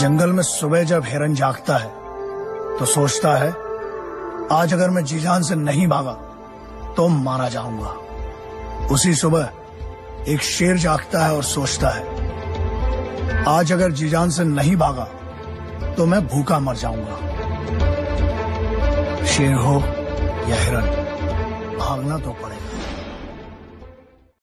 जंगल में सुबह जब हिरन जागता है तो सोचता है, आज अगर मैं जीजान से नहीं भागा तो मारा जाऊँगा। उसी सुबह एक शेर जागता है और सोचता है, आज अगर जीजान से नहीं भागा तो मैं भूखा मर जाऊँगा। शेर हो या हिरन, भागना तो पड़ेगा।